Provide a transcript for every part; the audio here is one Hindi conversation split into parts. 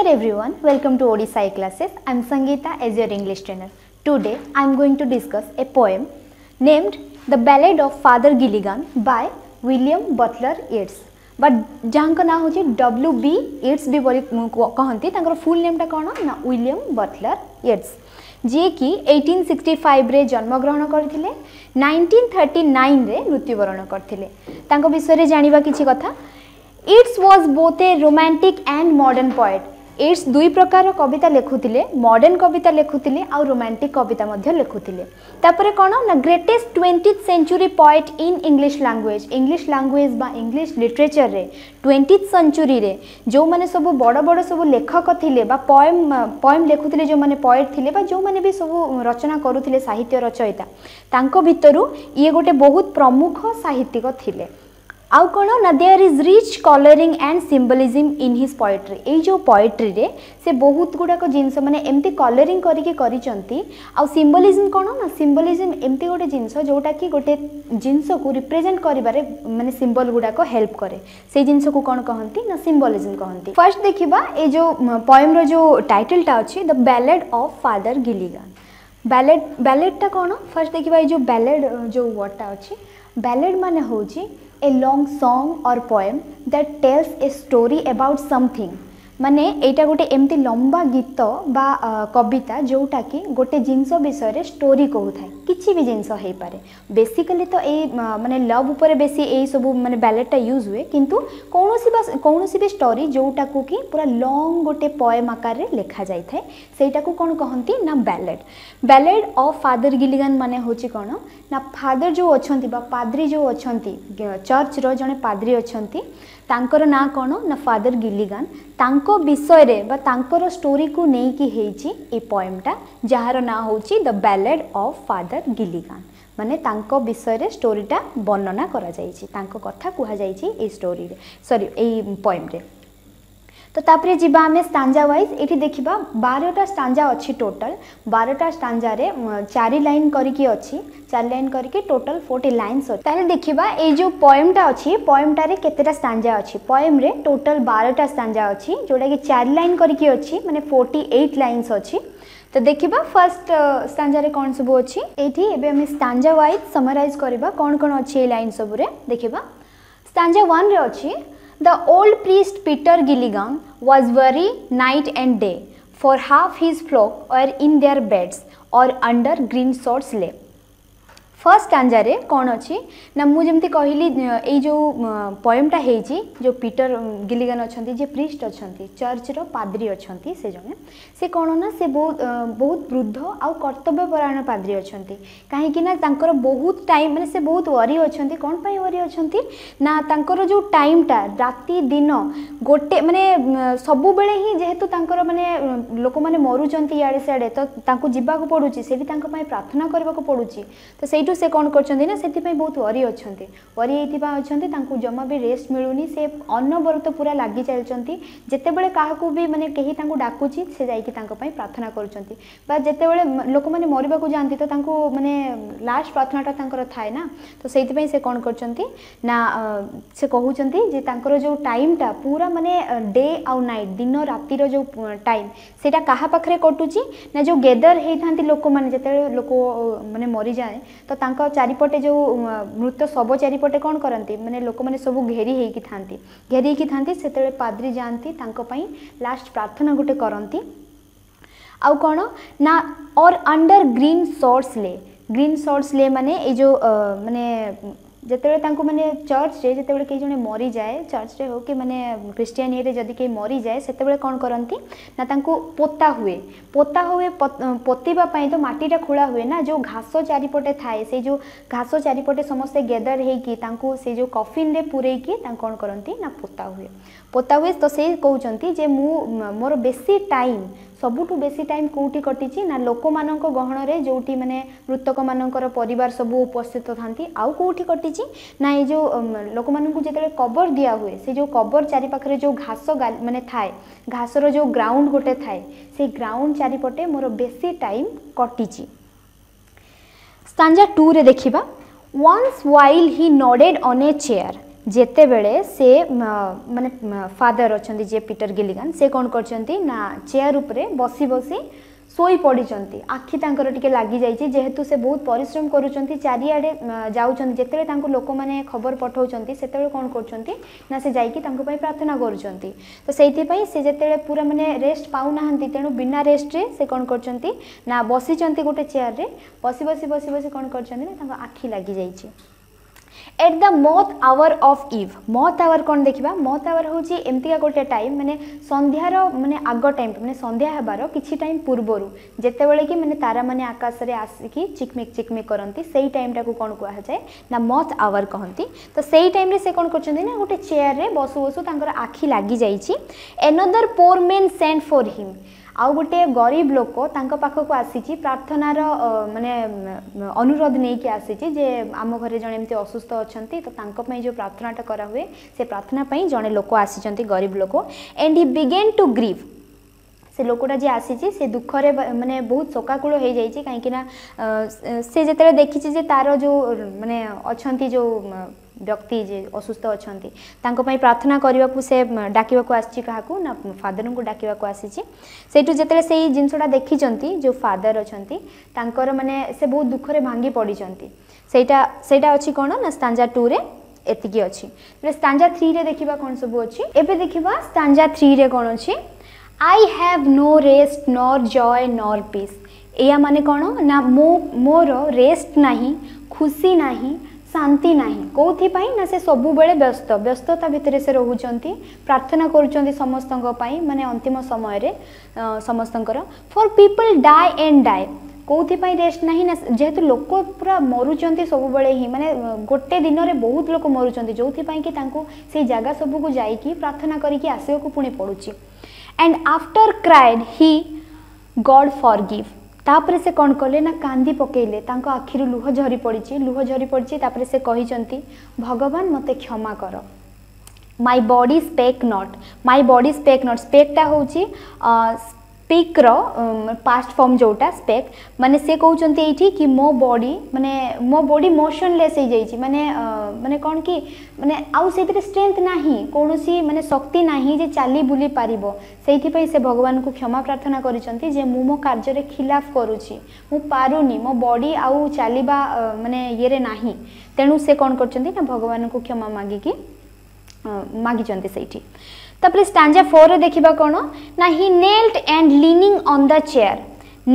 Namaskar everyone, welcome to ODSI classes. I am Sangeeta as your English trainer. Today I am going to discuss a poem named The Ballad of Father Gilligan by William Butler Yeats. But जहाँ ना हूँ डब्ल्यू बी येट्स भी बोली कहती फुल नेमटा कौन ना विलियम बटलर येट्स जी कि 1865 रे जन्म ग्रहण करथिले 1939 रे मृत्युवरण करथिले तांको विषय रे जानिबा किछि कथा it's was both a romantic and modern poet AIDS দুই প্রকার কবিতা লেখুলে মডর্ন কবিতা লেখুলে আউ রোমাটিক কবিতা লেখুলে তাপরে কোণ না greatest twentieth century poet in English language English language বা ইংলিশ লিটরেচরের টোয়েন্টিথ সেঞ্চুরিরে যে সব বড় বড় সব লেখক লে বা পয়েম পয়েম লেখুলে যে পয়েট লে বা যে সব রচনা করুলে সাহিত্য রচয়িতা তাঙ্ক ভিতর ইয়ে গোটে বহুত প্রমুখ সাহিত্যিক লে ଆଉ କ'ଣ ନା there is rich colouring and symbolism in his poetry ଏଇ ଯେଉଁ ପଏଟ୍ରିରେ ସେ ବହୁତ ଗୁଡ଼ାକ ଜିନିଷ ମାନେ ଏମିତି କଲରିଂ କରିକି କରିଛନ୍ତି ଆଉ ସିମ୍ବଲିଜିମ୍ କ'ଣ ନା ସିମ୍ବଲିଜିମ୍ ଏମିତି ଗୋଟେ ଜିନିଷ ଯେଉଁଟାକି ଗୋଟେ ଜିନିଷକୁ ରିପ୍ରେଜେଣ୍ଟ କରିବାରେ ମାନେ ସିମ୍ବଲ ଗୁଡ଼ାକ ହେଲ୍ପ କରେ ସେଇ ଜିନିଷକୁ କ'ଣ କହନ୍ତି ନା ସିମ୍ବଲିଜିମ୍ କହନ୍ତି ଫାର୍ଷ୍ଟ ଦେଖିବା ଏ ଯେଉଁ ପଏମ୍ର ଯେଉଁ ଟାଇଟଲ୍ଟା ଅଛି ଦ ବ୍ୟାଲେଡ୍ ଅଫ୍ ଫାଦର ଗିଲିଗାନ୍ ବ୍ୟାଲେଡ୍ ବ୍ୟାଲେଡ୍ଟା କ'ଣ ଫାର୍ଷ୍ଟ ଦେଖିବା ଏଇ ଯେଉଁ ବ୍ୟାଲେଡ୍ ଯେଉଁ ୱାର୍ଡ଼ଟା ଅଛି ବ୍ୟାଲେଡ୍ ମାନେ ହେଉଛି a long song or poem that tells a story about something মানে ଏଇଟା ଗୋଟେ ଏମିତି ଲମ୍ବା ଗୀତ ବା କବିତା ଯେଉଁଟାକି ଗୋଟେ ଜିନିଷ ବିଷୟରେ ଷ୍ଟୋରି କହୁଥାଏ କିଛି ବି ଜିନିଷ ହେଇପାରେ ବେସିକାଲି ତ ଏଇ ମାନେ ଲଭ୍ ଉପରେ ବେଶୀ ଏଇସବୁ ମାନେ ବ୍ୟାଲେଟ୍ଟା ୟୁଜ୍ ହୁଏ କିନ୍ତୁ କୌଣସି ବା କୌଣସି ବି ଷ୍ଟୋରି ଯେଉଁଟାକୁ କି ପୁରା ଲଙ୍ଗ୍ ଗୋଟେ ପଏମ୍ ଆକାରରେ ଲେଖାଯାଇଥାଏ ସେଇଟାକୁ କ'ଣ କହନ୍ତି ନା ballad ballad of Father Gilligan ମାନେ ହେଉଛି କ'ଣ ନା ଫାଦର ଯେଉଁ ଅଛନ୍ତି ବା ପାଦ୍ରୀ ଯେଉଁ ଅଛନ୍ତି ଚର୍ଚ୍ଚର ଜଣେ ପାଦ୍ରୀ ଅଛନ୍ତି ତାଙ୍କର ନାଁ କ'ଣ ନା ଫାଦର ଗିଲିଗାନ୍ ତାଙ୍କ ତାଙ୍କ ବିଷୟରେ ବା ତାଙ୍କର ଷ୍ଟୋରିକୁ ନେଇକି ହେଇଛି ଏ ପଏମ୍ଟା ଯାହାର ନାଁ ହେଉଛି ଦ ବ୍ୟାଲେଡ୍ ଅଫ୍ ଫାଦର ଗିଲିଗାନ୍ ମାନେ ତାଙ୍କ ବିଷୟରେ ଷ୍ଟୋରିଟା ବର୍ଣ୍ଣନା କରାଯାଇଛି ତାଙ୍କ କଥା କୁହାଯାଇଛି ଏଇ ଷ୍ଟୋରିରେ ସରି ଏଇ ପଏମ୍ରେ তো তাপরে যা আমি স্টাঞ্জা ওয়াইজ এটি দেখিবা বারোটা স্টাঞ্জা অছি টোটাল বারোটা স্টাঞ্জারে চারি লাইন করিকি অছি চারি লাইন করিকি টোটাল ফোর্টি লাইন্স অছি তাহলে দেখিবা এই যে পয়েমটা অছি পয়েমটারে কেতেটা স্টাঞ্জা অছি পয়েমরে টোটাল বারোটা স্টাঞ্জা অছি যোটাকি চারি লাইন করিকি অছি মানে ফোর্টি এইট লাইন্স অছি তো দেখিবা ফার্স্ট স্টাঞ্জারে কোন সবু অছি এইটি এবে আমি স্টাঞ্জা ওয়াইজ সমরাইজ করিবা কোন কোন অছি এই লাইন সবুরে দেখিবা স্টাঞ্জা 1 রে অছি The old priest Peter Gilligan was worried night and day for half his flock were in their beds or under green sword's first ଷ୍ଟାଞ୍ଜାରେ କ'ଣ ଅଛି ନା ମୁଁ ଯେମିତି କହିଲି ଏଇ ଯେଉଁ ପଏମ୍ଟା ହେଇଛି ଯେଉଁ ପିଟର ଗିଲିଗାନ ଅଛନ୍ତି ଯିଏ ପ୍ରିଷ୍ଟ ଅଛନ୍ତି ଚର୍ଚ୍ଚର ପାଦ୍ରୀ ଅଛନ୍ତି ସେ ଜଣେ ସେ କ'ଣ ନା ସେ ବହୁତ ବହୁତ ବୃଦ୍ଧ ଆଉ କର୍ତ୍ତବ୍ୟପରାୟଣ ପାଦ୍ରୀ ଅଛନ୍ତି କାହିଁକି ନା ତାଙ୍କର ବହୁତ ଟାଇମ୍ ମାନେ ସେ ବହୁତ ୱରି ଅଛନ୍ତି କ'ଣ ପାଇଁ ୱରି ଅଛନ୍ତି ନା ତାଙ୍କର ଯେଉଁ ଟାଇମ୍ଟା ରାତି ଦିନ ଗୋଟେ ମାନେ ସବୁବେଳେ ହିଁ ଯେହେତୁ ତାଙ୍କର ମାନେ ଲୋକମାନେ ମରୁଛନ୍ତି ଇଆଡ଼େ ସିଆଡ଼େ ତ ତାଙ୍କୁ ଯିବାକୁ ପଡ଼ୁଛି ସେଠି ତାଙ୍କ ପାଇଁ ପ୍ରାର୍ଥନା କରିବାକୁ ପଡ଼ୁଛି ତ ସେଇଠୁ ସେଇଠୁ ସେ କ'ଣ କରିଛନ୍ତି ନା ସେଥିପାଇଁ ବହୁତ ୱରି ଅଛନ୍ତି ୱରି ଏଇଥିପାଇଁ ଅଛନ୍ତି ତାଙ୍କୁ ଜମା ବି ରେଷ୍ଟ ମିଳୁନି ସେ ଅନବରତ ପୁରା ଲାଗି ଚାଲିଛନ୍ତି ଯେତେବେଳେ କାହାକୁ ବି ମାନେ କେହି ତାଙ୍କୁ ଡାକୁଛି ସେ ଯାଇକି ତାଙ୍କ ପାଇଁ ପ୍ରାର୍ଥନା କରୁଛନ୍ତି ବା ଯେତେବେଳେ ଲୋକମାନେ ମରିବାକୁ ଯାଆନ୍ତି ତ ତାଙ୍କୁ ମାନେ ଲାଷ୍ଟ ପ୍ରାର୍ଥନାଟା ତାଙ୍କର ଥାଏ ନା ତ ସେଇଥିପାଇଁ ସେ କ'ଣ କରୁଛନ୍ତି ନା ସେ କହୁଛନ୍ତି ଯେ ତାଙ୍କର ଯେଉଁ ଟାଇମ୍ଟା ପୁରା ମାନେ ଡେ ଆଉ ନାଇଟ୍ ଦିନ ରାତିର ଯେଉଁ ଟାଇମ୍ ସେଇଟା କାହା ପାଖରେ କଟୁଛି ନା ଯେଉଁ ଗେଦର ହେଇଥାନ୍ତି ଲୋକମାନେ ଯେତେବେଳେ ଲୋକ ମାନେ ମରିଯାଏ ତ ତାଙ୍କ ଚାରିପଟେ ଯେଉଁ ମୃତ ଶବ ଚାରିପଟେ କ'ଣ କରନ୍ତି ମାନେ ଲୋକମାନେ ସବୁ ଘେରି ହେଇକି ଥାନ୍ତି ଘେରି ହେଇକି ଥାନ୍ତି ସେତେବେଳେ ପାଦ୍ରୀ ଯାଆନ୍ତି ତାଙ୍କ ପାଇଁ ଲାଷ୍ଟ ପ୍ରାର୍ଥନା ଗୋଟେ କରନ୍ତି ଆଉ କ'ଣ ନା or under green sods lie green sods lie ମାନେ ଏଇ ଯେଉଁ ମାନେ ଯେତେବେଳେ ତାଙ୍କୁ ମାନେ ଚର୍ଚ୍ଚରେ ଯେତେବେଳେ କେହି ଜଣେ ମରିଯାଏ ଚର୍ଚ୍ଚରେ ହେଉ କି ମାନେ ଖ୍ରୀଷ୍ଟିଆନ ଇଏରେ ଯଦି କେହି ମରିଯାଏ ସେତେବେଳେ କ'ଣ କରନ୍ତି ନା ତାଙ୍କୁ ପୋତା ହୁଏ ପୋତା ହୁଏ ପୋତିବା ପାଇଁ ତ ମାଟିଟା ଖୋଳା ହୁଏ ନା ଯେଉଁ ଘାସ ଚାରିପଟେ ଥାଏ ସେଇ ଯେଉଁ ଘାସ ଚାରିପଟେ ସମସ୍ତେ ଗେଦର ହେଇକି ତାଙ୍କୁ ସେ ଯେଉଁ କଫିନରେ ପୂରେଇକି ତାଙ୍କୁ କ'ଣ କରନ୍ତି ନା ପୋତା ହୁଏ ପୋତା ହୁଏ ତ ସେ କହୁଛନ୍ତି ଯେ ମୁଁ ମୋର ବେଶୀ ଟାଇମ୍ ସବୁଠୁ ବେଶୀ ଟାଇମ୍ କେଉଁଠି କଟିଛି ନା ଲୋକମାନଙ୍କ ଗହଣରେ ଯେଉଁଠି ମାନେ ମୃତକମାନଙ୍କର ପରିବାର ସବୁ ଉପସ୍ଥିତ ଥାନ୍ତି ଆଉ କେଉଁଠି କଟିଛି ନା ଏଇ ଯେଉଁ ଲୋକମାନଙ୍କୁ ଯେତେବେଳେ କବର ଦିଆହୁଏ ସେ ଯେଉଁ କବର ଚାରିପାଖରେ ଯେଉଁ ଘାସ ମାନେ ଥାଏ ଘାସର ଯେଉଁ ଗ୍ରାଉଣ୍ଡ ଗୋଟେ ଥାଏ ସେଇ ଗ୍ରାଉଣ୍ଡ ଚାରିପଟେ ମୋର ବେଶୀ ଟାଇମ୍ କଟିଛି ସ୍ତାଞ୍ଜା ଟୁରେ ଦେଖିବା once while he nodded on a chair जेते बड़े से मान फादर अच्छा जे पीटर गिलिगन से कौन कर चेयर उपर बसी बसी सोई पड़ी आखि तर लगे जेहेतु से बहुत परिश्रम कर चारिड़े जाते लोक मैंने खबर पठाऊँ से कौन करना तो से प्रार्थना करूँ तो से जिते पूरा मैंने रेस्ट पा ना तेणु बिना रेस्ट्रे से कौन कर बसी गोटे चेयर में बसी बस बसी बसी कौन कर आखि लगी जाइए at the moth hour of eve moth hour କ'ଣ ଦେଖିବା ମଥ୍ ଆୱାର ହେଉଛି ଏମିତିକା ଗୋଟେ ଟାଇମ୍ ମାନେ ସନ୍ଧ୍ୟାର ମାନେ ଆଗ ଟାଇମ୍ ମାନେ ସନ୍ଧ୍ୟା ହେବାର କିଛି ଟାଇମ୍ ପୂର୍ବରୁ ଯେତେବେଳେ କି ମାନେ ତାରାମାନେ ଆକାଶରେ ଆସିକି ଚିକ୍ମିକ୍ ଚିକ୍ମିକ୍ କରନ୍ତି ସେଇ ଟାଇମ୍ଟାକୁ କ'ଣ କୁହାଯାଏ ନା ମଥ୍ ଆୱାର କହନ୍ତି ତ ସେଇ ଟାଇମ୍ରେ ସେ କ'ଣ କରୁଛନ୍ତି ନା ଗୋଟେ ଚେୟାରରେ ବସୁ ବସୁ ତାଙ୍କର ଆଖି ଲାଗିଯାଇଛି another poor man sent for him ଆଉ ଗୋଟିଏ ଗରିବ ଲୋକ ତାଙ୍କ ପାଖକୁ ଆସିଛି ପ୍ରାର୍ଥନାର ମାନେ ଅନୁରୋଧ ନେଇକି ଆସିଛି ଯେ ଆମ ଘରେ ଜଣେ ଏମିତି ଅସୁସ୍ଥ ଅଛନ୍ତି ତ ତାଙ୍କ ପାଇଁ ଯେଉଁ ପ୍ରାର୍ଥନାଟା କରାହୁଏ ସେ ପ୍ରାର୍ଥନା ପାଇଁ ଜଣେ ଲୋକ ଆସିଛନ୍ତି ଗରିବ ଲୋକ ଏଣ୍ଡ ହି ବିଗେନ୍ ଟୁ ଗ୍ରିଭ୍ ସେ ଲୋକଟା ଯିଏ ଆସିଛି ସେ ଦୁଃଖରେ ମାନେ ବହୁତ ଶୋକାକୁଳ ହେଇଯାଇଛି କାହିଁକିନା ସେ ଯେତେବେଳେ ଦେଖିଛି ଯେ ତାର ଯେଉଁ ମାନେ ଅଛନ୍ତି ଯେଉଁ ବ୍ୟକ୍ତି ଯିଏ ଅସୁସ୍ଥ ଅଛନ୍ତି ତାଙ୍କ ପାଇଁ ପ୍ରାର୍ଥନା କରିବାକୁ ସେ ଡାକିବାକୁ ଆସିଛି କାହାକୁ ନା ଫାଦରଙ୍କୁ ଡାକିବାକୁ ଆସିଛି ସେଇଠୁ ଯେତେବେଳେ ସେଇ ଜିନିଷଟା ଦେଖିଛନ୍ତି ଯେଉଁ ଫାଦର ଅଛନ୍ତି ତାଙ୍କର ମାନେ ସେ ବହୁତ ଦୁଃଖରେ ଭାଙ୍ଗି ପଡ଼ିଛନ୍ତି ସେଇଟା ସେଇଟା ଅଛି କ'ଣ ନା ସ୍ତାଞ୍ଜା ଟୁରେ ଏତିକି ଅଛି ତେବେ ସ୍ତାଞ୍ଜା ଥ୍ରୀରେ ଦେଖିବା କ'ଣ ସବୁ ଅଛି ଏବେ ଦେଖିବା ସ୍ତାଞ୍ଜା ଥ୍ରୀରେ କ'ଣ ଅଛି I have no rest nor joy nor peace ଏଇଆ ମାନେ କ'ଣ ନା ମୋ ମୋର ରେଷ୍ଟ ନାହିଁ ଖୁସି ନାହିଁ शांति ना कौन ना से सब बड़े व्यस्त व्यस्तता भितर से रोचान प्रार्थना करी मानने अंतिम समय समस्त for people die and die कौपाई rest ना जेहेतु लोक पूरा मरुंच सब बड़े ही मानने गोटे दिन में बहुत लोग मरुंच जो कि जगह सब कुछ जा प्रार्थना करके आसवाक पड़ी एंड आफ्टर क्राइड हि गड फर गिफ्ट ତାପରେ ସେ କ'ଣ କଲେ ନା କାନ୍ଦି ପକାଇଲେ ତାଙ୍କ ଆଖିରୁ ଲୁହ ଝରି ପଡ଼ିଛି ଲୁହ ଝରି ପଡ଼ିଛି ତାପରେ ସେ କହିଛନ୍ତି ଭଗବାନ ମୋତେ କ୍ଷମା କର my body spake not my body spake not ସ୍ପେକ୍ଟା ହେଉଛି स्पेक पास्ट फॉर्म जोटा स्पेक माने से कौन ये कि मो बॉडी माने मो बॉडी मोशनलेस हो जाए माने माने कौन कि माने से स्ट्रेन्थ ना कौन सी मानने शक्ति ना जे चली बुली पार से भगवान को क्षमा प्रार्थना करे मु मो कार्य खिलाफ करुच्ची मुनी मो बॉडी आउ चल मानने ये ना तेणु से कौन कर भगवान को क्षमा मागिकी मागिंट से ତାପରେ ଷ୍ଟାଞ୍ଜା ଫୋର୍ରେ ଦେଖିବା କ'ଣ ନା he knelt and leaning on the chair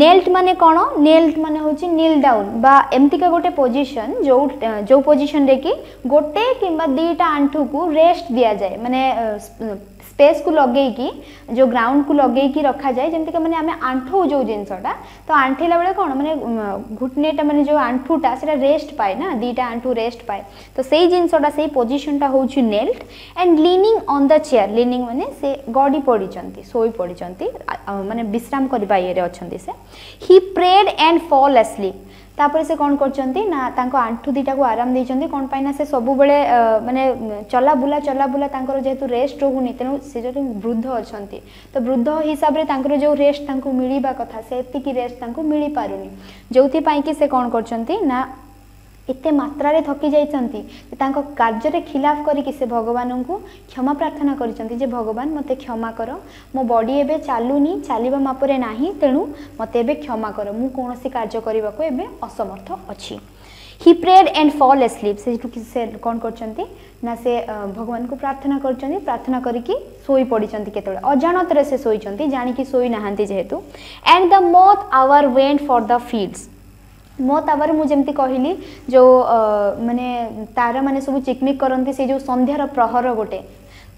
knelt ମାନେ କ'ଣ ନେଲ୍ଟ ମାନେ ହେଉଛି ନିଲ୍ ଡାଉନ୍ ବା ଏମିତିକା ଗୋଟେ ପୋଜିସନ୍ ଯେଉଁ ଯେଉଁ ପୋଜିସନ୍ରେ କି ଗୋଟେ କିମ୍ବା ଦୁଇଟା ଆଣ୍ଠୁକୁ ରେଷ୍ଟ ଦିଆଯାଏ ମାନେ स्पेस को लगे जो ग्राउंड को लगे रखा जाए जमीक मैंने आम आंठौ जो जिनसा तो आंठेला बेल कौन मैंने घुटनेटा मैंने जो आंठूटा से रेस्ट पाए ना दीटा आंठू रेस्ट पाए तो से जिनसटा से पोजिशनटा हूँ knelt and leaning on the chair leaning मैंने से गड़ी पड़ी शोई पड़ी मैंने विश्राम करवा ये अच्छे से हि प्रेड एंड फल एस्लीप ତାପରେ ସେ କ'ଣ କରିଛନ୍ତି ନା ତାଙ୍କ ଆଣ୍ଠୁ ଦୁଇଟାକୁ ଆରାମ ଦେଇଛନ୍ତି କ'ଣ ପାଇଁ ନା ସେ ସବୁବେଳେ ମାନେ ଚଲାବୁଲା ଚଲାବୁଲା ତାଙ୍କର ଯେହେତୁ ରେଷ୍ଟ ରହୁନି ତେଣୁ ସେ ଯଦି ବୃଦ୍ଧ ଅଛନ୍ତି ତ ବୃଦ୍ଧ ହିସାବରେ ତାଙ୍କର ଯେଉଁ ରେଷ୍ଟ ତାଙ୍କୁ ମିଳିବା କଥା ସେତିକି ରେଷ୍ଟ ତାଙ୍କୁ ମିଳିପାରୁନି ଯେଉଁଥିପାଇଁ କି ସେ କ'ଣ କରିଛନ୍ତି ନା एत मात्र थकी जाइंस कार्य खिलाफ करके भगवान को क्षमा प्रार्थना कर भगवान मत क्षमा कर मो बडी एवं चलुनी चलवा मापर ना तेणु मत क्षमा कर मु कौन कार्य करने को असमर्थ अच्छी हि प्रेड एंड फल ए से कौन कर भगवान को प्रार्थना कर प्रार्थना करतेब अजाणत से जाणी शोचना जेहेतु and the moth hour went from the fields मो मोतर मुझे कहली जो मैंने तार मैंने सब चिकमिक करती जो सन्धार प्रहर गोटे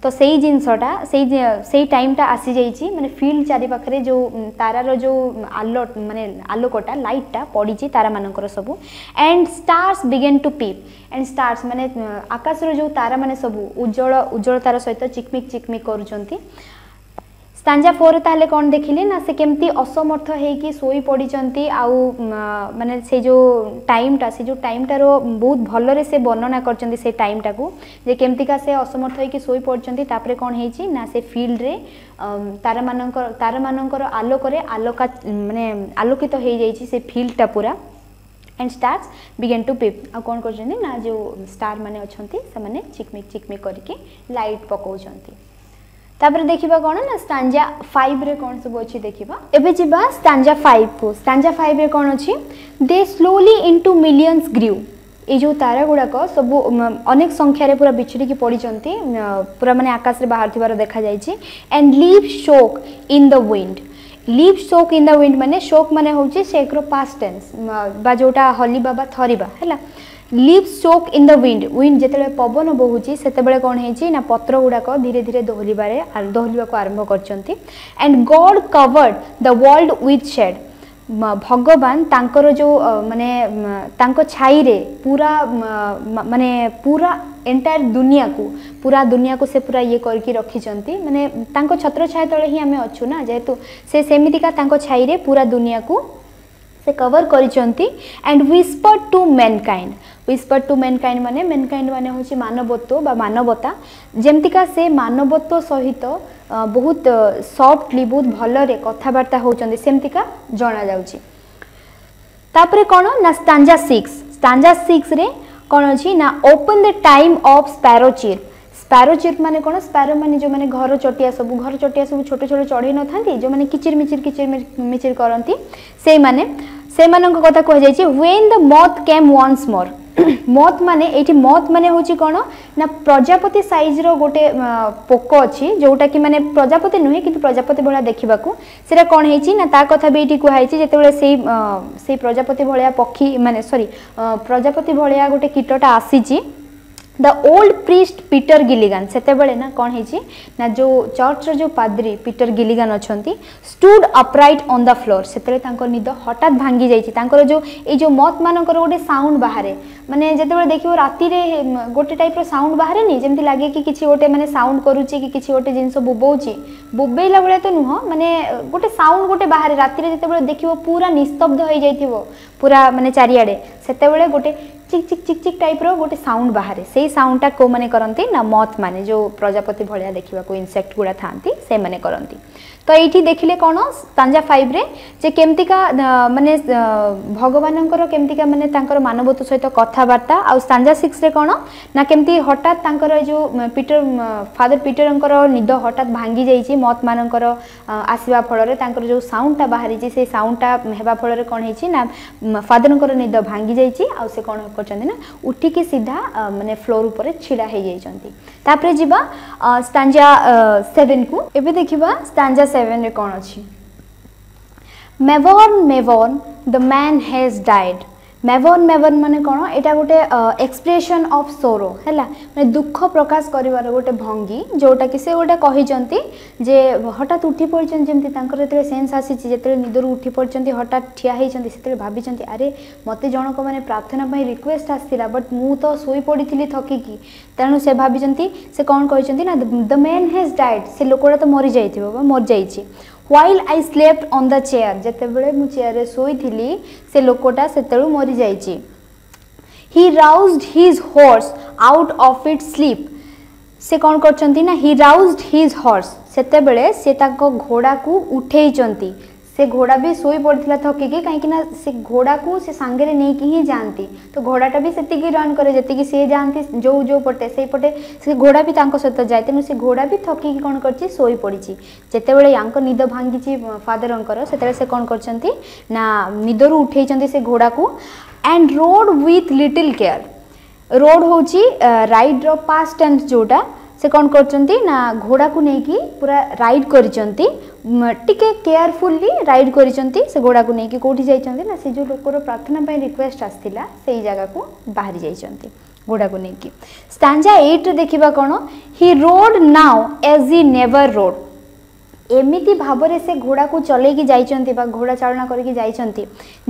तो से जिनसटा से टाइमटा आसी जा मैंने फिल्ड चारिपाखे जो तारार जो आलो मानने आलोकटा लाइटा पड़ी तारा मान सब and stars began to peep and stars मैंने आकाशर जो तारा मैंने सब उज्जवल उज्जवल तार सहित चिकमिक चिकमिक करुँच सांजा फोर ताले कौन देखिले ना से केमती असमर्थ है सोई पड़ी चंती आउ माने से जो टाइम टा से जो टाइम टा रो बहुत भल्लो रे से बोनो कर टाइम टा को जे केमती का से असमर्थ है कि सोई पड़ी चंती तापरे कौन है जी ना से फील्ड रे तारा मानों को तारा मानों को रो आलो करे जो स्टार मैंने आलो चिकमिक करके लाइट जाई � ତାପରେ ଦେଖିବା କ'ଣ ନା ଷ୍ଟାଞ୍ଜା ଫାଇଭ୍ରେ କ'ଣ ସବୁ ଅଛି ଦେଖିବା ଏବେ ଯିବା ଷ୍ଟାଞ୍ଜା ଫାଇଭ୍କୁ ଷ୍ଟାଞ୍ଜା ଫାଇଭ୍ରେ କ'ଣ ଅଛି they slowly into millions grew ଏଇ ଯେଉଁ ତାରା ଗୁଡ଼ାକ ସବୁ ଅନେକ ସଂଖ୍ୟାରେ ପୁରା ବିଛୁଡ଼ିକି ପଡ଼ିଛନ୍ତି ପୁରା ମାନେ ଆକାଶରେ ବାହାରୁଥିବାର ଦେଖାଯାଇଛି and leaves shook in the wind leaves shook in the wind মানে শোক মানে হচ্ছে সেগ্রো পাস্ট টেন্স বা যেটা হলিবা বা থরিবা হ্যাঁ leaves shook in the wind wind जिते पवन बोहू से कौन है ना पत्र गुड़ाक धीरे धीरे दोहल दोहल आरंभ कर and God covered the world with shade भगवान तांकर जो माने छाई रे पूरा माने पूरा एंटायर दुनिया को पूरा दुनिया को से पूरा ये कर रखी मानने छत्र छाया तले ही आम अच्छू ना जेहेतु से सेमिका छाई रे पूरा दुनिया को से कवर करी and whisper to mankind whisper to mankind মানে ম্যানকাইন্ড মানে হচ্ছে মানবত্ব বা মানবতা যেমতিকা সে মানবত্ব সহিত বহুত সফটলি বহুত ভালরে কথাবার্তা হচ্ছেন সেমতিকা জনাযাচ্ছে তাপরে কোণ না স্টাঞ্জা সিক্স স্টাঞ্জা সিক্সরে কোণ অছি না upon the time of sparrow chirp sparrow chirp ମାନେ କ'ଣ ସ୍ପାରୋ ମାନେ ଯେଉଁମାନେ ଘର ଚଟିଆ ସବୁ ଘର ଚଟିଆ ସବୁ ଛୋଟ ଛୋଟ ଚଢ଼େଇ ନଥାନ୍ତି ଯେଉଁମାନେ କିଚିର ମିଚିର କିଚିର ମିଚିର କରନ୍ତି ସେଇମାନେ ସେଇମାନଙ୍କ କଥା କୁହାଯାଇଛି when the moth came once more moth মানে ଏଇଠି ମଥ୍ ମାନେ ହେଉଛି କ'ଣ ନା ପ୍ରଜାପତି ସାଇଜ୍ର ଗୋଟେ ପୋକ ଅଛି ଯେଉଁଟାକି ମାନେ ପ୍ରଜାପତି ନୁହେଁ କିନ୍ତୁ ପ୍ରଜାପତି ଭଳିଆ ଦେଖିବାକୁ ସେଇଟା କ'ଣ ହେଇଛି ନା ତା କଥା ବି ଏଇଠି କୁହାହେଇଛି ଯେତେବେଳେ ସେଇ ସେଇ ପ୍ରଜାପତି ଭଳିଆ ପକ୍ଷୀ ମାନେ ସରି ପ୍ରଜାପତି ଭଳିଆ ଗୋଟେ କୀଟଟା ଆସିଛି the old priest Peter Gilligan सेतेबेले ना कोन हेची ना जो चर्च रो जो पादरी Peter Gilligan अछंती stood upright on the floor सेतेले तांको निद हठात भांगी जाईची तांको जो ए जो मत मानकर गोटे साउंड बाहरे माने जेतेबेले देखियो राती रे गोटे टाइप रो साउंड बाहरे नि जेमति लागे कि किछि गोटे माने साउंड करूची कि किछि गोटे जिंस बुबौची बुबेला बेले तो नुह माने गोटे साउंड गोटे बाहरे राती रे जेतेबेले देखियो पूरा निस्तब्ध होई जाईथिबो पूरा माने चारियाडे सेतेबेले गोटे ଚିକ୍ ଚିକ୍ ଚିକ୍ ଚିକ୍ ଟାଇପ୍ର ଗୋଟେ ସାଉଣ୍ଡ ବାହାରେ ସେଇ ସାଉଣ୍ଡଟା କେଉଁମାନେ କରନ୍ତି ନା ମଥ୍ ମାନେ ଯେଉଁ ପ୍ରଜାପତି ଭଳିଆ ଦେଖିବାକୁ ଇନସେକ୍ଟ ଗୁଡ଼ା ଥାଆନ୍ତି ସେମାନେ କରନ୍ତି ତ ଏଇଠି ଦେଖିଲେ କ'ଣ ତାଞ୍ଜା ଫାଇଭ୍ରେ ଯେ କେମିତିକା ମାନେ ଭଗବାନଙ୍କର କେମିତିକା ମାନେ ତାଙ୍କର ମାନବତ୍ୱ ସହିତ କଥାବାର୍ତ୍ତା ଆଉ ସ୍ତାଞ୍ଜା ସିକ୍ସରେ କ'ଣ ନା କେମିତି ହଠାତ୍ ତାଙ୍କର ଯେଉଁ ପିଟର ଫାଦର ପିଟରଙ୍କର ନିଦ ହଠାତ୍ ଭାଙ୍ଗି ଯାଇଛି ମତ୍ମାନଙ୍କର ଆସିବା ଫଳରେ ତାଙ୍କର ଯେଉଁ ସାଉଣ୍ଡଟା ବାହାରିଛି ସେଇ ସାଉଣ୍ଡଟା ହେବା ଫଳରେ କ'ଣ ହେଇଛି ନା ଫାଦରଙ୍କର ନିଦ ଭାଙ୍ଗି ଯାଇଛି ଆଉ ସେ କ'ଣ କରିଛନ୍ତି ନା ଉଠିକି ସିଧା ମାନେ ଫ୍ଲୋର ଉପରେ ଛିଡ଼ା ହେଇଯାଇଛନ୍ତି ତାପରେ ଯିବା ସ୍ତାଞ୍ଜା ସେଭେନ୍କୁ ଏବେ ଦେଖିବା ସ୍ତାଞ୍ଜା 7 ରେ କ'ଣ ଅଛି ମେଭନ୍ ମେଭନ୍ ଦ ମ୍ୟାନ୍ ହେଜ୍ ଡାଏଡ଼୍ মেভন মেভন মানে কোণ এটা গোটে এক্সপ্রেসন অফ সোরো হল মানে দুঃখ প্রকাশ করবার গোটে ভঙ্গি যেটা কি সে গোটে কিন্তু যে হঠাৎ উঠি পড়ছেন যেমনি তাঁর যেত সেন্স আসিছে যেত নিদর উঠি পড়ছেন হঠাৎ ঠিয়া হয়েছেন সেত ভাবিছেন আরে মতো জনক মানে প্রার্থনা রিকোয়েস্ট আসছিলা বট মু তো শুই পড়ি থকিকি তেমন সে ভাবিছেন সে কম কিন্তু না দ ম্যান হ্যাজ ডায়েড সে লোকটা তো মরি যাই বা মরি যাইছে while I slept on the chair ଯେତେବେଳେ ମୁଁ ଚେୟାରରେ ଶୋଇଥିଲି ସେ ଲୋକଟା ସେତେବେଳୁ ମରିଯାଇଛି he roused his horse out of it sleep ସେ କ'ଣ କରିଛନ୍ତି ନା ହି ରାଉଜ୍ଡ ହିଜ୍ ହର୍ସ ସେତେବେଳେ ସେ ତାଙ୍କ ଘୋଡ଼ାକୁ ଉଠେଇଛନ୍ତି ସେ ଘୋଡ଼ା ବି ଶୋଇ ପଡ଼ିଥିଲା ଥକିକି କାହିଁକି ନା ସେ ଘୋଡ଼ାକୁ ସେ ସାଙ୍ଗରେ ନେଇକି ହିଁ ଯାଆନ୍ତି ତ ଘୋଡ଼ାଟା ବି ସେତିକି ରନ୍ କରେ ଯେତିକି ସିଏ ଯାଆନ୍ତି ଯେଉଁ ଯେଉଁ ପଟେ ସେଇପଟେ ସେ ଘୋଡ଼ା ବି ତାଙ୍କ ସହିତ ଯାଏ ତେଣୁ ସେ ଘୋଡ଼ା ବି ଥକିକି କ'ଣ କରିଛି ଶୋଇ ପଡ଼ିଛି ଯେତେବେଳେ ୟାଙ୍କ ନିଦ ଭାଙ୍ଗିଛି ଫାଦରଙ୍କର ସେତେବେଳେ ସେ କ'ଣ କରିଛନ୍ତି ନା ନିଦରୁ ଉଠେଇଛନ୍ତି ସେ ଘୋଡ଼ାକୁ and rode with little care rode ହେଉଛି ରାଇଡ଼୍ର ପାଷ୍ଟ ଟେନ୍ସ ଯେଉଁଟା ସେ କ'ଣ କରିଛନ୍ତି ନା ଘୋଡ଼ାକୁ ନେଇକି ପୁରା ରାଇଡ୍ କରିଛନ୍ତି ଟିକେ କେୟାରଫୁଲି ରାଇଡ୍ କରିଛନ୍ତି ସେ ଘୋଡ଼ାକୁ ନେଇକି କେଉଁଠି ଯାଇଛନ୍ତି ନା ସେ ଯେଉଁ ଲୋକର ପ୍ରାର୍ଥନା ପାଇଁ ରିକ୍ୱେଷ୍ଟ ଆସିଥିଲା ସେଇ ଜାଗାକୁ ବାହାରି ଯାଇଛନ୍ତି ଘୋଡ଼ାକୁ ନେଇକି ଷ୍ଟାଞ୍ଜା ଏଇଟ୍ରେ ଦେଖିବା କ'ଣ he rode now as he never rode ଏମିତି ଭାବରେ ସେ ଘୋଡ଼ାକୁ ଚଲେଇକି ଯାଇଛନ୍ତି ବା ଘୋଡ଼ା ଚାଳନା କରିକି ଯାଇଛନ୍ତି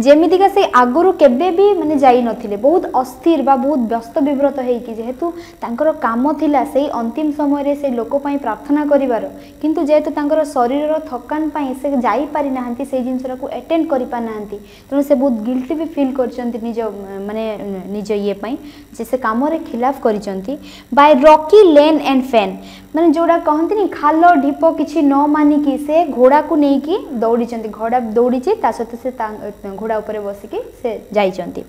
ଯେମିତିକା ସେ ଆଗରୁ କେବେ ବି ମାନେ ଯାଇନଥିଲେ ବହୁତ ଅସ୍ଥିର ବା ବହୁତ ବ୍ୟସ୍ତ ବିବ୍ରତ ହେଇକି ଯେହେତୁ ତାଙ୍କର କାମ ଥିଲା ସେଇ ଅନ୍ତିମ ସମୟରେ ସେ ଲୋକ ପାଇଁ ପ୍ରାର୍ଥନା କରିବାର କିନ୍ତୁ ଯେହେତୁ ତାଙ୍କର ଶରୀରର ଥକାନ ପାଇଁ ସେ ଯାଇପାରିନାହାନ୍ତି ସେଇ ଜିନିଷଟାକୁ ଆଟେଣ୍ଡ କରିପାରିନାହାନ୍ତି ତେଣୁ ସେ ବହୁତ ଗିଲ୍ଟି ବି ଫିଲ୍ କରିଛନ୍ତି ନିଜ ମାନେ ନିଜ ଇଏ ପାଇଁ ଯେ ସେ କାମରେ ଖିଲାଫ କରିଛନ୍ତି by rocky lane and fen ମାନେ ଯେଉଁଟା କହନ୍ତିନି ଖାଲ ଢିପ କିଛି ନ ମାନିକି ସେ ଘୋଡ଼ାକୁ ନେଇକି ଦୌଡ଼ିଛନ୍ତି ଘୋଡ଼ା ଦୌଡ଼ିଛି ତା ସହିତ ସେ ତା ଘୋଡ଼ା ଉପରେ ବସିକି ସେ ଯାଇଛନ୍ତି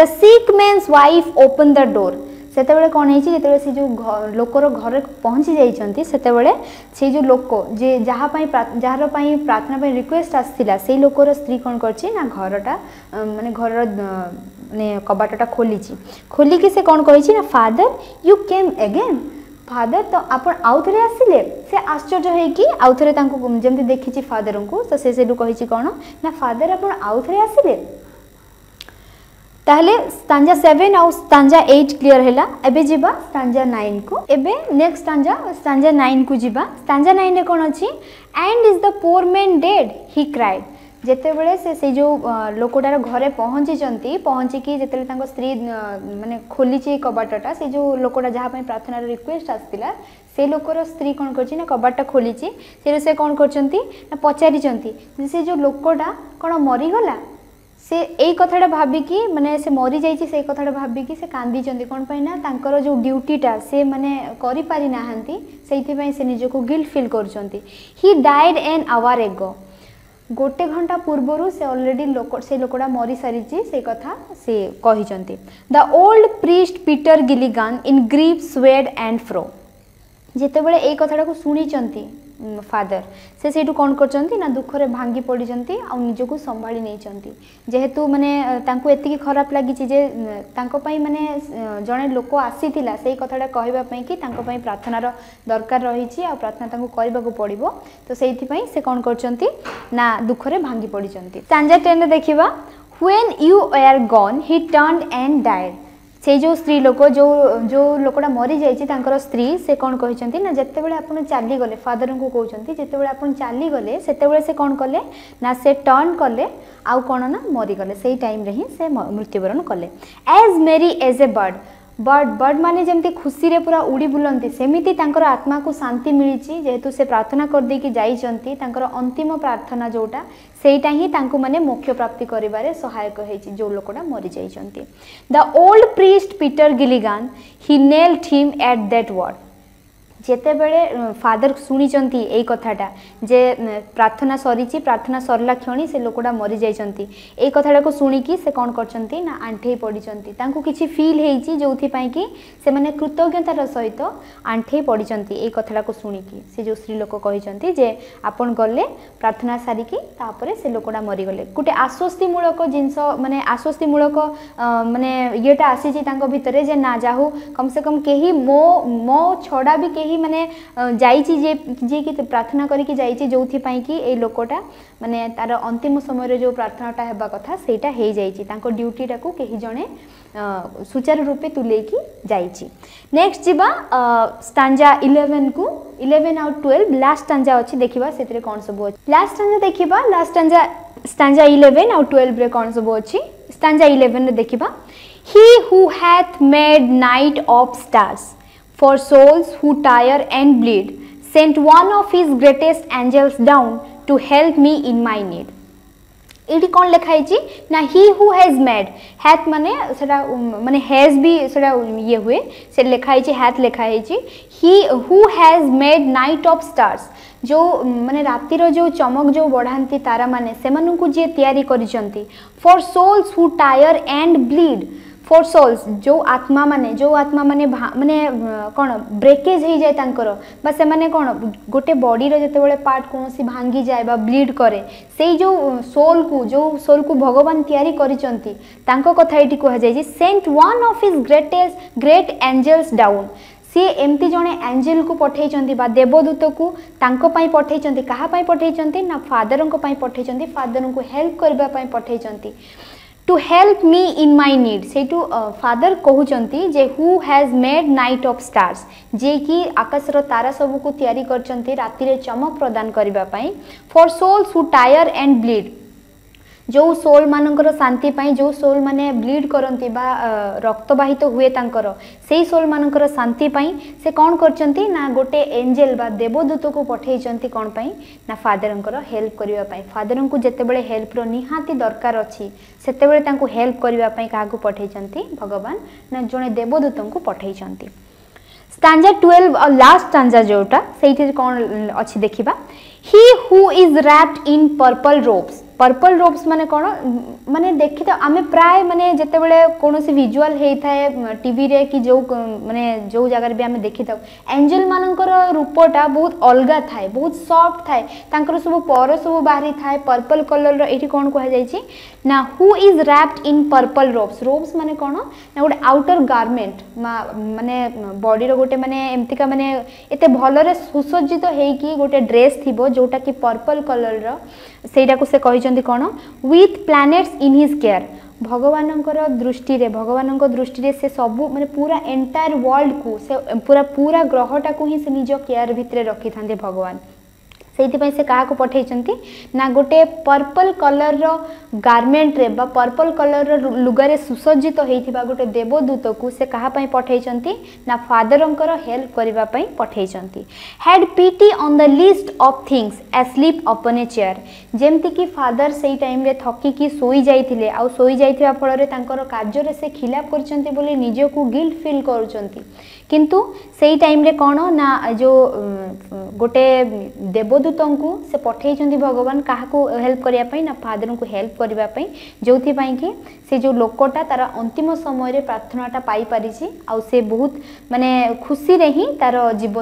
the sick man's wife open the door ସେତେବେଳେ କ'ଣ ହେଇଛି ଯେତେବେଳେ ସେ ଯେଉଁ ଲୋକର ଘରେ ପହଞ୍ଚି ଯାଇଛନ୍ତି ସେତେବେଳେ ସେ ଯେଉଁ ଲୋକ ଯେ ଯାହା ପାଇଁ ଯାହାର ପାଇଁ ପ୍ରାର୍ଥନା ପାଇଁ ରିକ୍ୱେଷ୍ଟ ଆସିଥିଲା ସେଇ ଲୋକର ସ୍ତ୍ରୀ କ'ଣ କରିଛି ନା ଘରଟା ମାନେ ଘରର ମାନେ କବାଟଟା ଖୋଲିଛି ଖୋଲିକି ସେ କ'ଣ କହିଛି ନା father you came again father ତ ଆପଣ ଆଉ ଥରେ ଆସିଲେ ସେ ଆଶ୍ଚର୍ଯ୍ୟ ହେଇକି ଆଉ ଥରେ ତାଙ୍କୁ ଯେମିତି ଦେଖିଛି ଫାଦରଙ୍କୁ ତ ସେ ସେଇଠୁ କହିଛି କ'ଣ ନା ଫାଦର ଆପଣ ଆଉ ଥରେ ଆସିଲେ ତାହେଲେ ସ୍ତାଞ୍ଜା ସେଭେନ୍ ଆଉ ସ୍ତାଞ୍ଜା ଏଇଟ୍ କ୍ଲିଅର ହେଲା ଏବେ ଯିବା ସ୍ତାଞ୍ଜା ନାଇନ୍କୁ ଏବେ ନେକ୍ସଟ ସ୍ତାଞ୍ଜା ସ୍ତାଞ୍ଜା ନାଇନ୍କୁ ଯିବା ସ୍ତାଞ୍ଜା ନାଇନ୍ରେ କ'ଣ ଅଛି and is the poor man dead he cried ଯେତେବେଳେ ସେ ସେଇ ଯେଉଁ ଲୋକଟାର ଘରେ ପହଞ୍ଚିଛନ୍ତି ପହଞ୍ଚିକି ଯେତେବେଳେ ତାଙ୍କ ସ୍ତ୍ରୀ ମାନେ ଖୋଲିଛି କବାଟଟା ସେ ଯେଉଁ ଲୋକଟା ଯାହା ପାଇଁ ପ୍ରାର୍ଥନାର ରିକ୍ୱେଷ୍ଟ ଆସିଥିଲା ସେ ଲୋକର ସ୍ତ୍ରୀ କ'ଣ କରିଛି ନା କବାଟଟା ଖୋଲିଛି ସେରେ ସେ କ'ଣ କରିଛନ୍ତି ନା ପଚାରିଛନ୍ତି ଯେ ସେ ଯେଉଁ ଲୋକଟା କ'ଣ ମରିଗଲା ସେ ଏଇ କଥାଟା ଭାବିକି ମାନେ ସେ ମରିଯାଇଛି ସେଇ କଥାଟା ଭାବିକି ସେ କାନ୍ଦିଛନ୍ତି କ'ଣ ପାଇଁ ନା ତାଙ୍କର ଯେଉଁ ଡ୍ୟୁଟିଟା ସେ ମାନେ କରିପାରିନାହାନ୍ତି ସେଇଥିପାଇଁ ସେ ନିଜକୁ ଗିଲ୍ଟ ଫିଲ୍ କରୁଛନ୍ତି he died an hour ago गोटे घंटा पूर्व से अलरेडी लोक से लोकटा मरी सारी से कथा से कही the old priest Peter Gilligan in grief swayed and fro जिते बड़े ये कथाटा को शुणी फादर से ସେଇଠୁ କ'ଣ କରିଛନ୍ତି ନା ଦୁଃଖରେ ଭାଙ୍ଗି ପଡ଼ିଛନ୍ତି ଆଉ ନିଜକୁ ସମ୍ଭାଳି ନେଇଛନ୍ତି ଯେହେତୁ ମାନେ ତାଙ୍କୁ ଏତିକି ଖରାପ ଲାଗିଛି ଯେ ତାଙ୍କ ପାଇଁ ମାନେ ଜଣେ ଲୋକ ଆସିଥିଲା ସେଇ କଥାଟା କହିବା ପାଇଁ କି ତାଙ୍କ ପାଇଁ ପ୍ରାର୍ଥନାର ଦରକାର ରହିଛି ଆଉ ପ୍ରାର୍ଥନା ତାଙ୍କୁ କରିବାକୁ ପଡ଼ିବ ତ ସେଇଥିପାଇଁ ସେ କ'ଣ କରିଛନ୍ତି ନା ଦୁଃଖରେ ଭାଙ୍ଗି ପଡ଼ିଛନ୍ତି ଷ୍ଟାଞ୍ଜା ଟେନ୍ରେ ଦେଖିବା when you were gone he turned and died से जो स्त्री लोक जो जो लोकटा मरी जाइए स्त्री से कौन कहते ना जिते बार चलीगले फादर को कहते जो बड़े आप चलीगले से कौन कले ना से टर्न कले आउ कौन ना मरीगले से टाइम हिं से मृत्युवरण कले as merry as a bird bird bird मैंने जमी खुशी से पूरा उड़ी बुलंती सेमी आत्मा को शांति मिली जेहेतु से प्रार्थना कर दे कि जाइंट अंतिम प्रार्थना जोटा ସେଇଟା ହିଁ ତାଙ୍କୁ ମାନେ ମୋକ୍ଷ ପ୍ରାପ୍ତି କରିବାରେ ସହାୟକ ହେଇଛି ଯେଉଁ ଲୋକଟା ମରିଯାଇଛନ୍ତି the old priest Peter Gilligan he knelt him at that word ଯେତେବେଳେ ଫାଦର ଶୁଣିଛନ୍ତି ଏଇ କଥାଟା ଯେ ପ୍ରାର୍ଥନା ସରିଛି ପ୍ରାର୍ଥନା ସରିଲା କ୍ଷଣି ସେ ଲୋକଟା ମରିଯାଇଛନ୍ତି ଏଇ କଥାଟାକୁ ଶୁଣିକି ସେ କ'ଣ କରିଛନ୍ତି ନା ଆଣ୍ଠେଇ ପଡ଼ିଛନ୍ତି ତାଙ୍କୁ କିଛି ଫିଲ୍ ହେଇଛି ଯେଉଁଥିପାଇଁ କି ସେମାନେ କୃତଜ୍ଞତାର ସହିତ ଆଣ୍ଠେଇ ପଡ଼ିଛନ୍ତି ଏଇ କଥାଟାକୁ ଶୁଣିକି ସେ ଯେଉଁ ସ୍ତ୍ରୀ ଲୋକ କହିଛନ୍ତି ଯେ ଆପଣ ଗଲେ ପ୍ରାର୍ଥନା ସାରିକି ତାପରେ ସେ ଲୋକଟା ମରିଗଲେ ଗୋଟେ ଆଶ୍ୱସ୍ତିମୂଳକ ଜିନିଷ ମାନେ ଆଶ୍ୱସ୍ତିମୂଳକ ମାନେ ଇଏଟା ଆସିଛି ତାଙ୍କ ଭିତରେ ଯେ ନା ଯା ହଉ କମ୍ ସେ କମ୍ କେହି ମୋ ମୋ ଛଡ଼ା ବି କେହି ମାନେ ଯାଇଛି ଯେ ଯିଏକି ପ୍ରାର୍ଥନା କରିକି ଯାଇଛି ଯେଉଁଥିପାଇଁ କି ଏଇ ଲୋକଟା ମାନେ ତାର ଅନ୍ତିମ ସମୟରେ ଯେଉଁ ପ୍ରାର୍ଥନାଟା ହେବା କଥା ସେଇଟା ହେଇଯାଇଛି ତାଙ୍କ ଡ୍ୟୁଟିଟାକୁ କେହି ଜଣେ ସୁଚାରୁ ରୂପେ ତୁଲେଇକି ଯାଇଛି ନେକ୍ସଟ ଯିବା ଷ୍ଟାଞ୍ଜା ଇଲେଭେନ୍କୁ ଇଲେଭେନ୍ ଆଉ ଟୁଏଲ୍ଭ ଲାଷ୍ଟ ଷ୍ଟାଞ୍ଜା ଅଛି ଦେଖିବା ସେଥିରେ କ'ଣ ସବୁ ଅଛି ଲାଷ୍ଟ ଷ୍ଟାଞ୍ଜା ଦେଖିବା ଲାଷ୍ଟ ଷ୍ଟାଞ୍ଜା ଷ୍ଟାଞ୍ଜା ଇଲେଭେନ୍ ଆଉ ଟୁଏଲ୍ଭରେ କ'ଣ ସବୁ ଅଛି ଷ୍ଟାଞ୍ଜା ଇଲେଭେନ୍ରେ ଦେଖିବା he who hath made night of stars for souls who tire and bleed, sent one of his greatest angels down to help me in my need. ଏଠି କ'ଣ ଲେଖା ହେଇଛି ନା ହି ହୁ ହ୍ୟାଜ୍ ମ୍ୟାଡ୍ ହ୍ୟାଥ୍ ମାନେ ସେଟା ମାନେ ହ୍ୟାଜ୍ ବି ସେଟା ଇଏ ହୁଏ ସେ ଲେଖା ହେଇଛି ହ୍ୟାଥ୍ ଲେଖା ହେଇଛି he who has made night of stars ଯେଉଁ ମାନେ ରାତିର ଯେଉଁ ଚମକ ଯେଉଁ ବଢ଼ାନ୍ତି ତାରାମାନେ ସେମାନଙ୍କୁ ଯିଏ ତିଆରି କରିଛନ୍ତି for souls who tire and bleed for souls যে আত্মা মানে যে আত্মা মানে মানে কোণ ব্রেকেজ হয়ে যায় তাঁকর বা সে কোণ গোটে বডির যেতবে পার্ট কোণী ভাঙ্গি যায় বা ব্লিড করে সেই যে সোল কু যে সোল কু ভগবান তৈরি করেছেন তাঁক কথা এটি কুহযাই যে sent one of his greatest great angels down ସିଏ ଏମିତି ଜଣେ ଆଞ୍ଜେଲକୁ ପଠାଇଛନ୍ତି ବା ଦେବଦୂତକୁ ତାଙ୍କ ପାଇଁ ପଠାଇଛନ୍ତି କାହା ପାଇଁ ପଠାଇଛନ୍ତି ନା ଫାଦରଙ୍କ ପାଇଁ ପଠାଇଛନ୍ତି ଫାଦରଙ୍କୁ ହେଲ୍ପ କରିବା ପାଇଁ ପଠାଇଛନ୍ତି to help me in my need से फादर कहते who has made night of stars जे कि आकाशर तारा सब कुछ या रातिर चमक प्रदान करने for souls who tire and bleed जो सोल मान शांति जो सोल मैंने ब्लीड करती रक्तवाहित तो हुए से सोल मान शांति से कौन कर गोटे एंजेल बा देवदूत को पठेचंती कौन पाई ना फादर हेल्प करने फादर को जितेबले हेल्प रहाती दरकार अच्छी से हेल्प करने क्या पठेचंती भगवान ना जो देवदूत को पठेचंती स्टांजा ट्वेल्व लास्ट स्टाजा जोटा से कौन अच्छी देखा he who is wrapped in purple robes purple robes मैंने कौन मानते देखी था आम प्राय जिते बड़े कौन भिजुआल होता है टी रे कि जो मानने जो जगार भी आम देखी था एंजेल मानकर रूपटा बहुत अलग थाए बहुत सफ्ट थाए सब पर सब बाहरी थाए पर्पल कलर ये कौन कह ना who is wrapped in purple robes robes मैंने कौन ना गोटे आउटर गारमेंट माने बड़ी रो गोटे माने का मानने एते भल सुसज्जित हेकी गए ड्रेस थी जोटा कि पर्पल कलर रहीटा को से कही कौन with planets in his care ଭଗବାନଙ୍କର ଦୃଷ୍ଟିରେ ଭଗବାନଙ୍କ ଦୃଷ୍ଟିରେ ସେ ସବୁ ମାନେ ପୁରା ଏଣ୍ଟାୟାର ୱାର୍ଲଡ଼କୁ ସେ ପୁରା ପୁରା ଗ୍ରହଟାକୁ ହିଁ ସେ ନିଜ କେୟାର ଭିତରେ ରଖିଥାନ୍ତି ଭଗବାନ ସେଇଥିପାଇଁ ସେ କାହାକୁ ପଠାଇଛନ୍ତି ନା ଗୋଟେ ପର୍ପଲ୍ କଲର୍ର ଗାର୍ମେଣ୍ଟରେ ବା ପର୍ପଲ୍ କଲର୍ର ଲୁଗାରେ ସୁସଜ୍ଜିତ ହୋଇଥିବା ଗୋଟେ ଦେବଦୂତକୁ ସେ କାହା ପାଇଁ ପଠାଇଛନ୍ତି ନା ଫାଦରଙ୍କର ହେଲ୍ପ କରିବା ପାଇଁ ପଠାଇଛନ୍ତି had pity on the list of things asleep upon a chair ଯେମିତିକି ଫାଦର ସେଇ ଟାଇମ୍ରେ ଥକିକି ଶୋଇଯାଇଥିଲେ ଆଉ ଶୋଇଯାଇଥିବା ଫଳରେ ତାଙ୍କର କାର୍ଯ୍ୟରେ ସେ ଖିଲାପ କରିଛନ୍ତି ବୋଲି ନିଜକୁ ଗିଲ୍ଟ ଫିଲ୍ କରୁଛନ୍ତି କିନ୍ତୁ ସେଇ ଟାଇମ୍ରେ କ'ଣ ନା ଯେଉଁ ଗୋଟେ ଦେବ ଦେବଦୂତଙ୍କୁ ସେ ପଠାଇଛନ୍ତି ଭଗବାନ କାହାକୁ ହେଲ୍ପ କରିବା ପାଇଁ ନା ଫାଦରଙ୍କୁ ହେଲ୍ପ କରିବା ପାଇଁ ଯେଉଁଥିପାଇଁ କି ସେ ଯେଉଁ ଲୋକଟା ତାର ଅନ୍ତିମ ସମୟରେ ପ୍ରାର୍ଥନାଟା ପାଇପାରିଛି ଆଉ ସେ ବହୁତ ମାନେ ଖୁସିରେ ହିଁ ତାର ଜୀବ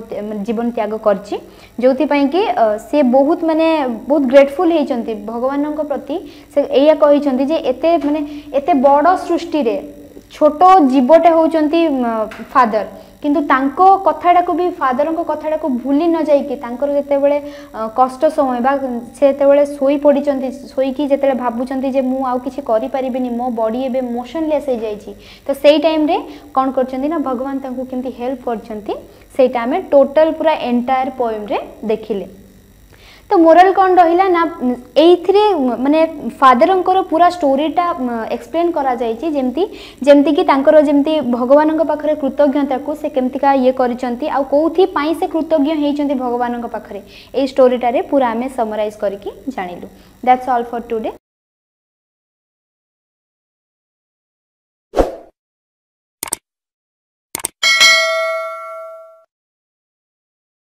ଜୀବନ ତ୍ୟାଗ କରିଛି ଯେଉଁଥିପାଇଁ କି ସେ ବହୁତ ମାନେ ବହୁତ ଗ୍ରେଟଫୁଲ୍ ହେଇଛନ୍ତି ଭଗବାନଙ୍କ ପ୍ରତି ସେ ଏଇଆ କହିଛନ୍ତି ଯେ ଏତେ ମାନେ ଏତେ ବଡ଼ ସୃଷ୍ଟିରେ ଛୋଟ ଜୀବଟେ ହେଉଛନ୍ତି ଫାଦର କିନ୍ତୁ ତାଙ୍କ କଥାଟାକୁ ବି ଫାଦରଙ୍କ କଥାଟାକୁ ଭୁଲି ନ ଯାଇକି ତାଙ୍କର ଯେତେବେଳେ କଷ୍ଟ ସମୟ ବା ସେ ଯେତେବେଳେ ଶୋଇ ପଡ଼ିଛନ୍ତି ଶୋଇକି ଯେତେବେଳେ ଭାବୁଛନ୍ତି ଯେ ମୁଁ ଆଉ କିଛି କରିପାରିବିନି ମୋ ବଡ଼ି ଏବେ ମୋସନଲେସ୍ ହେଇଯାଇଛି ତ ସେଇ ଟାଇମ୍ରେ କ'ଣ କରିଛନ୍ତି ନା ଭଗବାନ ତାଙ୍କୁ କେମିତି ହେଲ୍ପ କରିଛନ୍ତି ସେଇଟା ଆମେ ଟୋଟାଲ୍ ପୁରା ଏଣ୍ଟାୟାର ପୋଏମ୍ରେ ଦେଖିଲେ তো মোরাল কোন রহিলা না এইথিরে মানে ফাদরঙ্কর পুরা স্টোরিটা এক্সপ্লেন করা যাইছি যেমতি যেমতি কি তাঙ্কর যেমতি ভগবানଙ୍କ পাখরে কৃতজ্ঞতাকু সে কেমতিকা ইয়ে করিছন্তি আউ কোউথি পাই সে কৃতজ্ঞ হেইছন্তি ভগবানଙ୍କ পাখরে এই স্টোরিটারে পুরা আমি সমরাইজ করিকি জানিলু দ্যাটস অল ফর টুডে